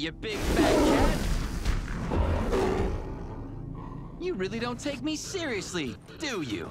you big fat cat! You really don't take me seriously, do you?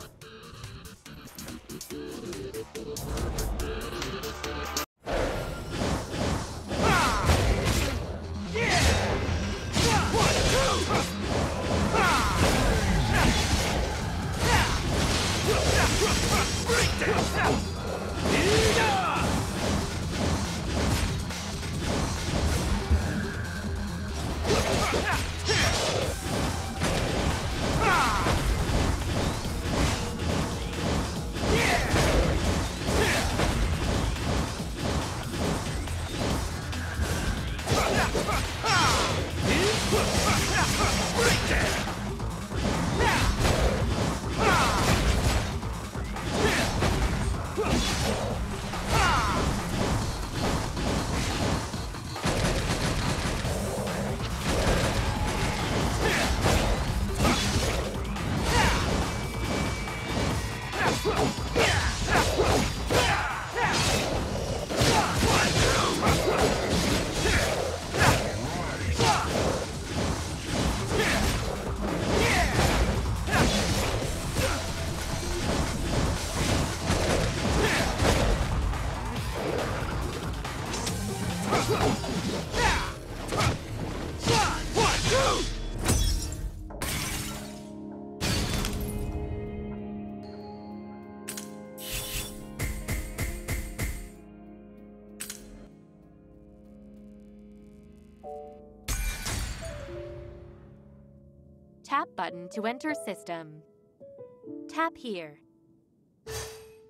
Tap button to enter system. Tap here.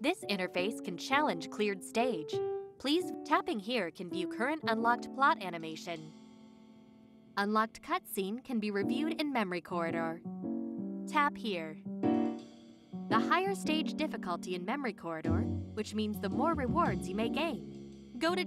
This interface can challenge cleared stage. Please, tapping here can view current unlocked plot animation. Unlocked cutscene can be reviewed in Memory Corridor. Tap here. The higher stage difficulty in Memory Corridor, which means the more rewards you may gain. Go to